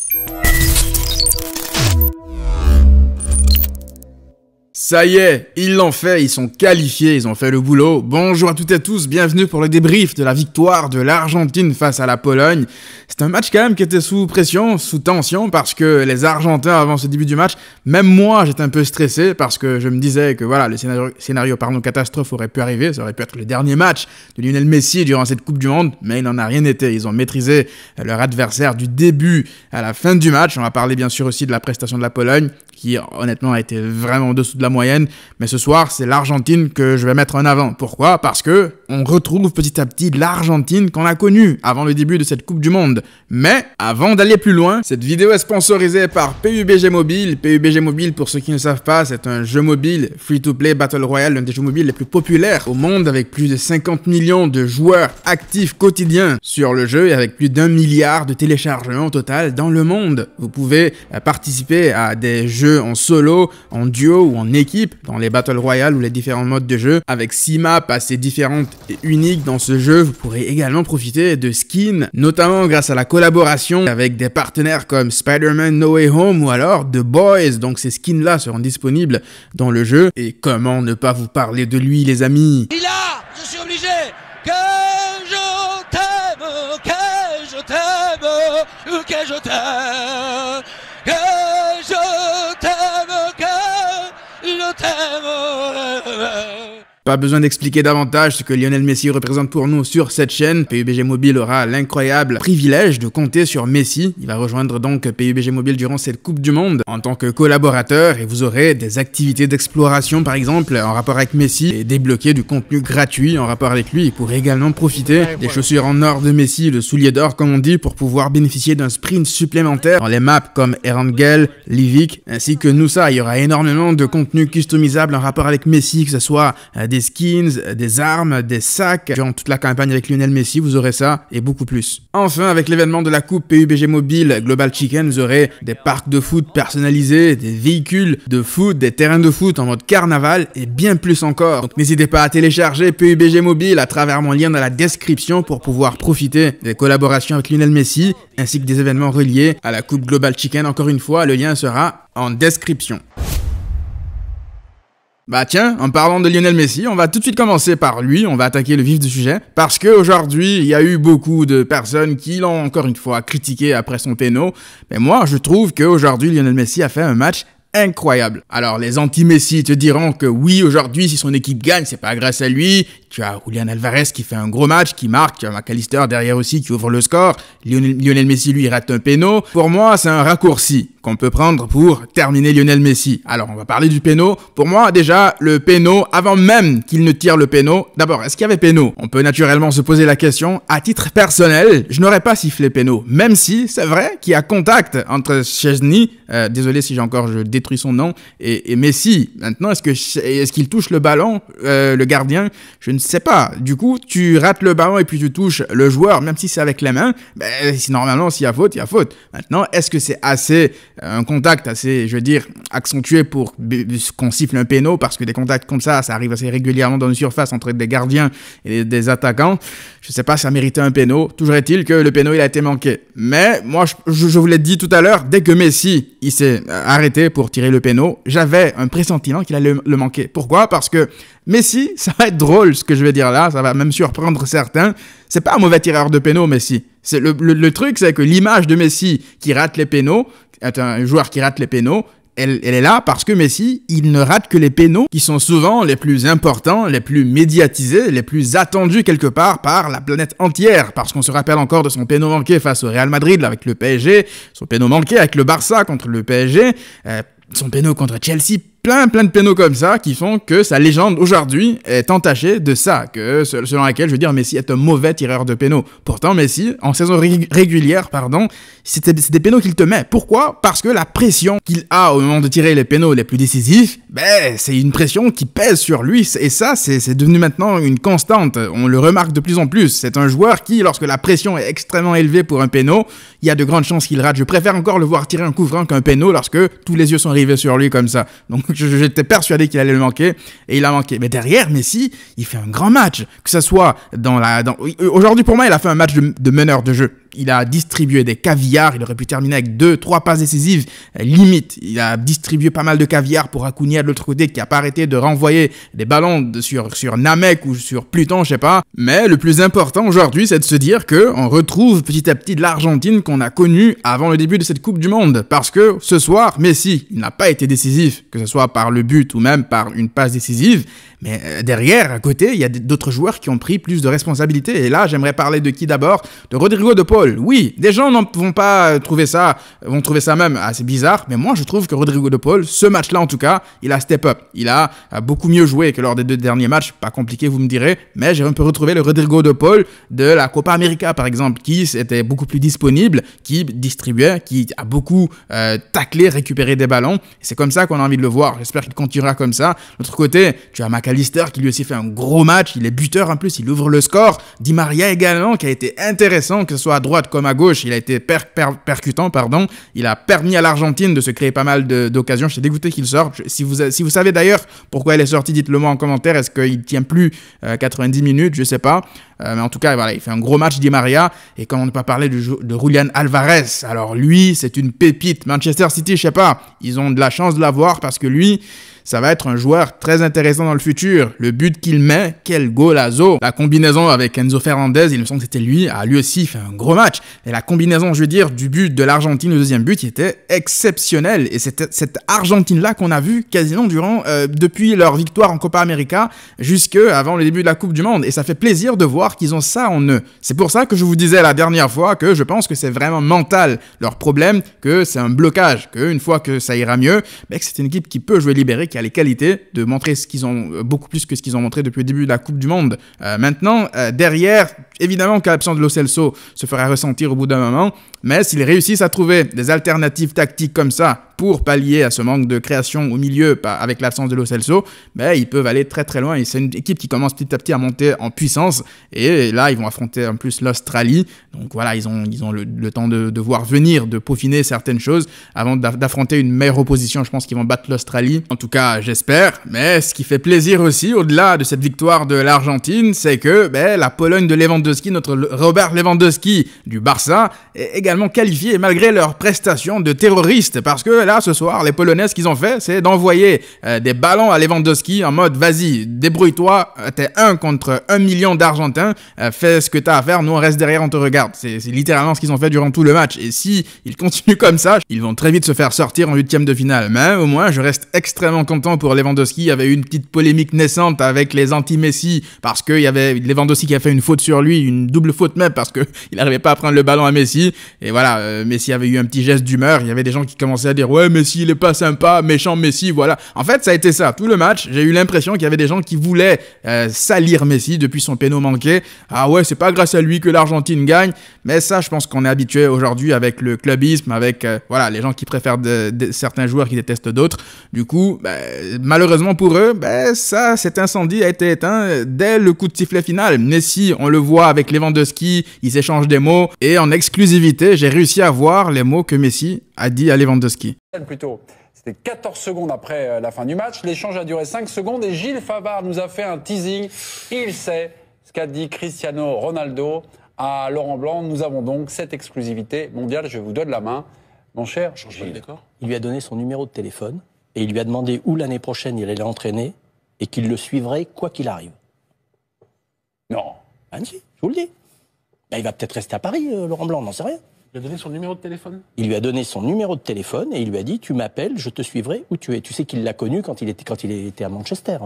Thank you. Ça y est, ils l'ont fait, ils sont qualifiés, ils ont fait le boulot. Bonjour à toutes et tous, bienvenue pour le débrief de la victoire de l'Argentine face à la Pologne. C'est un match quand même qui était sous pression, sous tension, parce que les Argentins, avant ce début du match, même moi, j'étais un peu stressé, parce que je me disais que voilà, le scénario, scénario pardon, catastrophe aurait pu arriver, ça aurait pu être le dernier match de Lionel Messi durant cette Coupe du Monde, mais il n'en a rien été. Ils ont maîtrisé leur adversaire du début à la fin du match. On va parler bien sûr aussi de la prestation de la Pologne, qui honnêtement a été vraiment en dessous de la moyenne. Mais ce soir, c'est l'Argentine que je vais mettre en avant. Pourquoi? Parce que on retrouve petit à petit l'Argentine qu'on a connue avant le début de cette Coupe du Monde. Mais avant d'aller plus loin, cette vidéo est sponsorisée par PUBG Mobile. PUBG Mobile, pour ceux qui ne savent pas, c'est un jeu mobile free-to-play Battle Royale, l'un des jeux mobiles les plus populaires au monde, avec plus de 50 millions de joueurs actifs quotidiens sur le jeu et avec plus d'un milliard de téléchargements au total dans le monde. Vous pouvez participer à des jeux en solo, en duo ou en équipe dans les Battle Royale ou les différents modes de jeu. Avec 6 maps assez différentes et uniques dans ce jeu, vous pourrez également profiter de skins, notamment grâce à la collaboration avec des partenaires comme Spider-Man No Way Home ou alors The Boys. Donc ces skins-là seront disponibles dans le jeu. Et comment ne pas vous parler de lui, les amis? Il a, je suis obligé, que je t'aime, que je t'aime, que je t'aime, Pas besoin d'expliquer davantage ce que Lionel Messi représente pour nous sur cette chaîne. PUBG Mobile aura l'incroyable privilège de compter sur Messi. Il va rejoindre donc PUBG Mobile durant cette Coupe du Monde en tant que collaborateur et vous aurez des activités d'exploration par exemple en rapport avec Messi et débloquer du contenu gratuit en rapport avec lui. Pourrait également profiter des chaussures en or de Messi, le soulier d'or comme on dit, pour pouvoir bénéficier d'un sprint supplémentaire dans les maps comme Erangel, Livik ainsi que Nusa. Il y aura énormément de contenu customisable en rapport avec Messi, que ce soit des skins, des armes, des sacs. Durant toute la campagne avec Lionel Messi, vous aurez ça et beaucoup plus. Enfin, avec l'événement de la coupe PUBG Mobile Global Chicken, vous aurez des parcs de foot personnalisés, des véhicules de foot, des terrains de foot en mode carnaval et bien plus encore. Donc n'hésitez pas à télécharger PUBG Mobile à travers mon lien dans la description pour pouvoir profiter des collaborations avec Lionel Messi ainsi que des événements reliés à la coupe Global Chicken. Encore une fois, le lien sera en description. Bah tiens, en parlant de Lionel Messi, on va tout de suite commencer par lui, on va attaquer le vif du sujet, parce qu'aujourd'hui, il y a eu beaucoup de personnes qui l'ont encore une fois critiqué après son péno, mais moi je trouve qu'aujourd'hui Lionel Messi a fait un match incroyable. Alors les anti-Messi te diront que oui, aujourd'hui, si son équipe gagne, c'est pas grâce à lui. Tu as Julian Alvarez qui fait un gros match, qui marque, tu as McAllister derrière aussi qui ouvre le score. Lionel, Messi, lui, rate un péno. Pour moi, c'est un raccourci qu'on peut prendre pour terminer Lionel Messi. Alors, on va parler du péno. Pour moi, déjà, le péno, avant même qu'il ne tire le péno, d'abord, est-ce qu'il y avait péno? On peut naturellement se poser la question. À titre personnel, je n'aurais pas sifflé péno, même si c'est vrai qu'il y a contact entre Chesney, euh, désolé si encore je détruis son nom, et, Messi. Maintenant, est-ce est-ce qu'il touche le ballon, euh, le gardien? Je ne sais pas. Du coup, tu rates le ballon et puis tu touches le joueur, même si c'est avec les mains. Ben, normalement, s'il y a faute, il y a faute. Maintenant, est-ce que c'est assez un contact assez, je veux dire, accentué pour qu'on siffle un péno, parce que des contacts comme ça, ça arrive assez régulièrement dans une surface entre des gardiens et des attaquants. Je sais pas si ça méritait un péno. Toujours est-il que le péno, il a été manqué. Mais moi, je, vous l'ai dit tout à l'heure, dès que Messi, il s'est arrêté pour tirer le péno, j'avais un pressentiment qu'il allait le manquer. Pourquoi? Parce que Messi, ça va être drôle ce que je vais dire là, ça va même surprendre certains. C'est pas un mauvais tireur de péno, Messi. C'est le, le, le, truc, c'est que l'image de Messi qui rate les pénaux, un joueur qui rate les pénaux, elle, est là parce que Messi, il ne rate que les pénaux qui sont souvent les plus importants, les plus médiatisés, les plus attendus quelque part par la planète entière. Parce qu'on se rappelle encore de son péno manqué face au Real Madrid avec le PSG, son péno manqué avec le Barça contre le PSG, euh, son péno contre Chelsea, plein plein de pénaux comme ça qui font que sa légende aujourd'hui est entachée de ça, que selon laquelle je veux dire Messi est un mauvais tireur de pénaux. Pourtant Messi en saison régulière, pardon, c'est des pénaux qu'il te met. Pourquoi? Parce que la pression qu'il a au moment de tirer les pénaux les plus décisifs, ben c'est une pression qui pèse sur lui et ça c'est devenu maintenant une constante. On le remarque de plus en plus. C'est un joueur qui lorsque la pression est extrêmement élevée pour un péno, il y a de grandes chances qu'il rate. Je préfère encore le voir tirer un coup franc qu'un péno lorsque tous les yeux sont rivés sur lui comme ça. Donc j'étais persuadé qu'il allait le manquer et il a manqué. Mais derrière, Messi, il fait un grand match. Que ce soit dans la. Dans... Aujourd'hui, pour moi, il a fait un match de meneur de jeu. Il a distribué des caviars. Il aurait pu terminer avec deux, trois passes décisives, euh, limite. Il a distribué pas mal de caviar pour Acuna de l'autre côté, qui a pas arrêté de renvoyer des ballons sur, sur Namek ou sur Pluton, je sais pas. Mais le plus important aujourd'hui, c'est de se dire que on retrouve petit à petit l'Argentine qu'on a connue avant le début de cette Coupe du Monde. Parce que ce soir, Messi, il n'a pas été décisif, que ce soit par le but ou même par une passe décisive. Mais euh, derrière, à côté, il y a d'autres joueurs qui ont pris plus de responsabilités. Et là, j'aimerais parler de qui d'abord? De Rodrigo de Paul. Oui, des gens ne vont pas trouver ça, vont trouver ça même assez bizarre. Mais moi, je trouve que Rodrigo de Paul, ce match-là en tout cas, il a step up. Il a beaucoup mieux joué que lors des deux derniers matchs. Pas compliqué, vous me direz. Mais j'ai un peu retrouvé le Rodrigo de Paul de la Copa América, par exemple, qui était beaucoup plus disponible, qui distribuait, qui a beaucoup euh, taclé, récupéré des ballons. C'est comme ça qu'on a envie de le voir. J'espère qu'il continuera comme ça. De l'autre côté, tu as Mac Alister qui lui aussi fait un gros match, il est buteur en plus, il ouvre le score. Di Maria également qui a été intéressant, que ce soit à droite comme à gauche, il a été percutant, pardon. Il a permis à l'Argentine de se créer pas mal d'occasions. Je suis dégoûté qu'il sorte. Si vous, si vous savez d'ailleurs pourquoi elle est sortie, dites-le moi en commentaire. Est-ce qu'il tient plus 90 euh, minutes? Je sais pas. Euh, mais en tout cas, voilà, il fait un gros match Di Maria. Et quand on ne pas parler de, de Julian Alvarez, alors lui, c'est une pépite. Manchester City, je sais pas, ils ont de la chance de l'avoir parce que lui, ça va être un joueur très intéressant dans le futur. Le but qu'il met, quel golazo. La combinaison avec Enzo Fernandez, il me semble que c'était lui, a lui aussi fait un gros match. Et la combinaison, je veux dire, du but de l'Argentine au deuxième but, il était exceptionnel. Et c'était cette Argentine-là qu'on a vu quasiment durant, euh, depuis leur victoire en Copa América jusque avant le début de la Coupe du Monde. Et ça fait plaisir de voir qu'ils ont ça en eux. C'est pour ça que je vous disais la dernière fois que je pense que c'est vraiment mental leur problème, que c'est un blocage, qu'une fois que ça ira mieux, ben, que c'est une équipe qui peut jouer libéré, qui les qualités de montrer ce qu'ils ont euh, beaucoup plus que ce qu'ils ont montré depuis le début de la Coupe du Monde. Euh, maintenant, euh, derrière, évidemment que l'absence de Lo Celso se fera ressentir au bout d'un moment, mais s'ils réussissent à trouver des alternatives tactiques comme ça pour pallier à ce manque de création au milieu avec l'absence de Lo Celso, ben, ils peuvent aller très très loin. C'est une équipe qui commence petit à petit à monter en puissance. Et là, ils vont affronter en plus l'Australie. Donc voilà, ils ont, ils ont le, temps de, voir venir, de peaufiner certaines choses avant d'affronter une meilleure opposition. Je pense qu'ils vont battre l'Australie. En tout cas, j'espère. Mais ce qui fait plaisir aussi, au-delà de cette victoire de l'Argentine, c'est que ben, la Pologne de Lewandowski, notre Robert Lewandowski du Barça, est également qualifiée malgré leur prestation de terroriste. Parce que là, ce soir, les Polonaises, qu'ils ont fait, c'est d'envoyer euh, des ballons à Lewandowski en mode vas-y, débrouille-toi, t'es un contre un million d'Argentins, euh, fais ce que t'as à faire, nous on reste derrière, on te regarde. C'est littéralement ce qu'ils ont fait durant tout le match. Et si ils continuent comme ça, ils vont très vite se faire sortir en huitième de finale. Mais au moins, je reste extrêmement pour Lewandowski. Il y avait eu une petite polémique naissante avec les anti-Messi parce qu'il y avait Lewandowski qui a fait une faute sur lui, une double faute même parce qu'il n'arrivait pas à prendre le ballon à Messi. Et voilà, euh, Messi avait eu un petit geste d'humeur. Il y avait des gens qui commençaient à dire ouais Messi il est pas sympa, méchant Messi, voilà. En fait ça a été ça tout le match. J'ai eu l'impression qu'il y avait des gens qui voulaient euh, salir Messi depuis son péno manqué. Ah ouais c'est pas grâce à lui que l'Argentine gagne. Mais ça je pense qu'on est habitué aujourd'hui avec le clubisme, avec euh, voilà les gens qui préfèrent certains joueurs qui détestent d'autres. Du coup bah, malheureusement pour eux, ben, ça, cet incendie a été éteint dès le coup de sifflet final. Messi, on le voit avec Lewandowski, ils échangent des mots, et en exclusivité, j'ai réussi à voir les mots que Messi a dit à Lewandowski. Plutôt. C'était 14 secondes après euh, la fin du match. L'échange a duré 5 secondes et Gilles Favard nous a fait un teasing. Il sait ce qu'a dit Cristiano Ronaldo à Laurent Blanc. Nous avons donc cette exclusivité mondiale. Je vous donne la main, mon cher Gilles. Il lui a donné son numéro de téléphone et il lui a demandé où l'année prochaine il allait l'entraîner et qu'il le suivrait quoi qu'il arrive. Non. Ah si, je vous le dis. Ben, il va peut-être rester à Paris, euh, Laurent Blanc, n'en sait rien. Il lui a donné son numéro de téléphone? Il lui a donné son numéro de téléphone et il lui a dit Tu m'appelles, je te suivrai où tu es. Tu sais qu'il l'a connu quand il était, quand il était à Manchester.